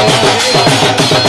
Música